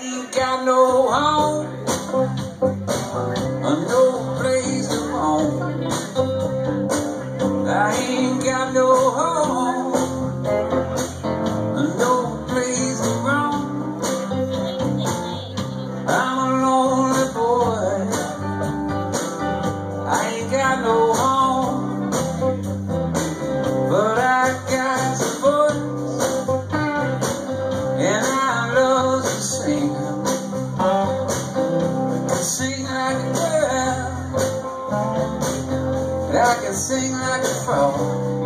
ain't got no home. I can sing like a frog.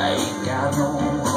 I ain't tá got no